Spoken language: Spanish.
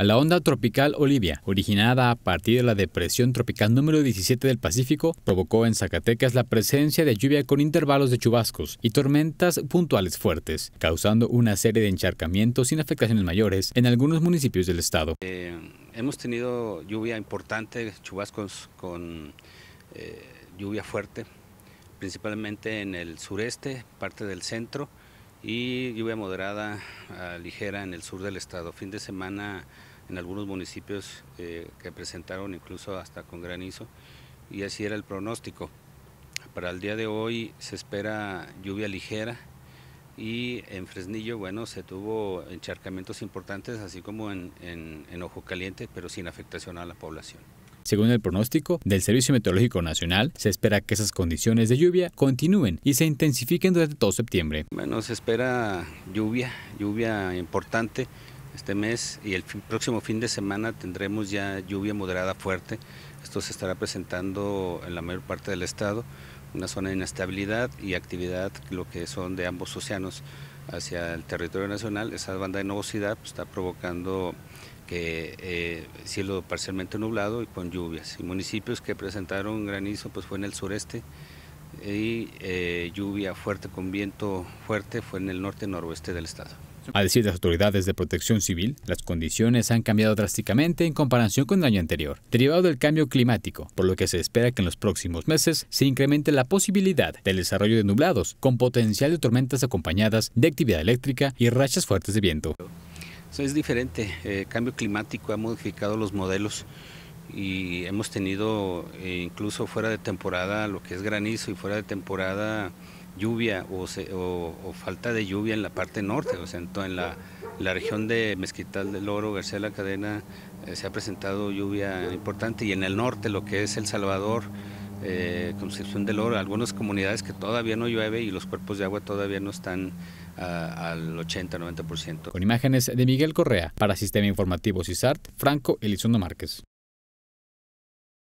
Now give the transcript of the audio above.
La onda tropical Olivia, originada a partir de la depresión tropical número 17 del Pacífico, provocó en Zacatecas la presencia de lluvia con intervalos de chubascos y tormentas puntuales fuertes, causando una serie de encharcamientos sin afectaciones mayores en algunos municipios del estado. Eh, hemos tenido lluvia importante, chubascos con eh, lluvia fuerte, principalmente en el sureste, parte del centro, y lluvia moderada ligera en el sur del estado. Fin de semana en algunos municipios eh, que presentaron incluso hasta con granizo y así era el pronóstico. Para el día de hoy se espera lluvia ligera y en Fresnillo, bueno, se tuvo encharcamientos importantes, así como en, en Ojo Caliente, pero sin afectación a la población. Según el pronóstico del Servicio Meteorológico Nacional, se espera que esas condiciones de lluvia continúen y se intensifiquen durante todo septiembre. Bueno, se espera lluvia, lluvia importante este mes y el próximo fin de semana tendremos ya lluvia moderada fuerte. Esto se estará presentando en la mayor parte del estado, una zona de inestabilidad y actividad, lo que son de ambos océanos hacia el territorio nacional. Esa banda de nubosidad pues, está provocando que eh, cielo parcialmente nublado y con lluvias. Y municipios que presentaron granizo pues fue en el sureste y eh, lluvia fuerte con viento fuerte fue en el norte y noroeste del estado. A decir de las autoridades de protección civil, las condiciones han cambiado drásticamente en comparación con el año anterior, derivado del cambio climático, por lo que se espera que en los próximos meses se incremente la posibilidad del desarrollo de nublados, con potencial de tormentas acompañadas de actividad eléctrica y rachas fuertes de viento. Es diferente, el eh, cambio climático ha modificado los modelos y hemos tenido eh, incluso fuera de temporada lo que es granizo y fuera de temporada lluvia o, falta de lluvia en la parte norte, o sea, en, la, región de Mezquital del Oro, García de la Cadena, eh, se ha presentado lluvia importante y en el norte lo que es El Salvador, eh, Concepción del Oro, algunas comunidades que todavía no llueve y los cuerpos de agua todavía no están al 80-90%. Con imágenes de Miguel Correa para Sistema Informativo CISART, Franco Elizondo Márquez.